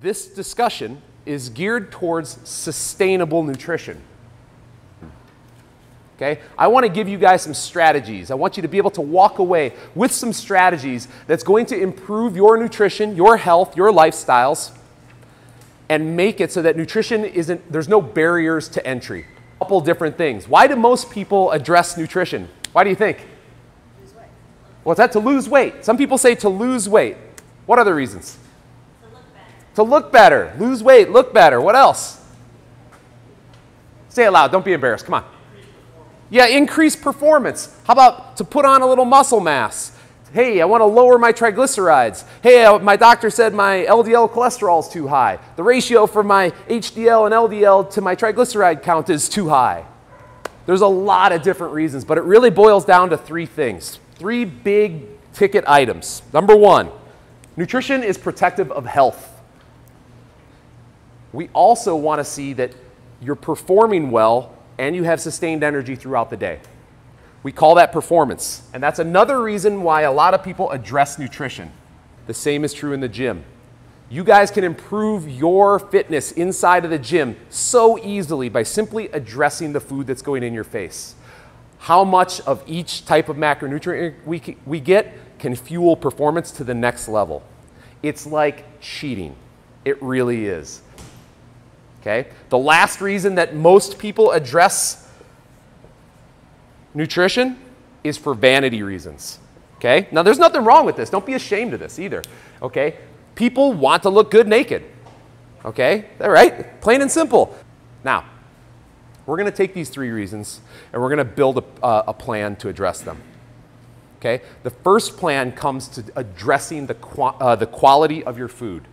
this discussion is geared towards sustainable nutrition. Okay? I want to give you guys some strategies. I want you to be able to walk away with some strategies that's going to improve your nutrition, your health, your lifestyles, and make it so that nutrition isn't, there's no barriers to entry. A couple different things. Why do most people address nutrition? Why do you think? Lose weight. What's that? To lose weight. Some people say to lose weight. What other reasons? To look better. Lose weight, look better. What else? Say it loud. Don't be embarrassed. Come on. Yeah, increase performance. How about to put on a little muscle mass? Hey, I want to lower my triglycerides. Hey, uh, my doctor said my LDL cholesterol is too high. The ratio for my HDL and LDL to my triglyceride count is too high. There's a lot of different reasons, but it really boils down to three things. Three big ticket items. Number one, nutrition is protective of health. We also want to see that you're performing well and you have sustained energy throughout the day. We call that performance. And that's another reason why a lot of people address nutrition. The same is true in the gym. You guys can improve your fitness inside of the gym so easily by simply addressing the food that's going in your face. How much of each type of macronutrient we, we get can fuel performance to the next level. It's like cheating. It really is. Okay? The last reason that most people address nutrition is for vanity reasons. Okay? Now, there's nothing wrong with this. Don't be ashamed of this either. Okay? People want to look good naked. Okay? All right? Plain and simple. Now, we're going to take these three reasons and we're going to build a, uh, a plan to address them. Okay? The first plan comes to addressing the, uh, the quality of your food.